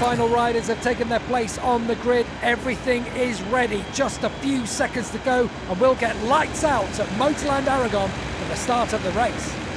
final riders have taken their place on the grid. Everything is ready. Just a few seconds to go, and we'll get lights out at Motorland Aragon for the start of the race.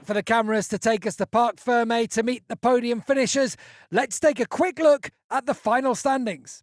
For the cameras to take us to Parc Ferme to meet the podium finishers, let's take a quick look at the final standings.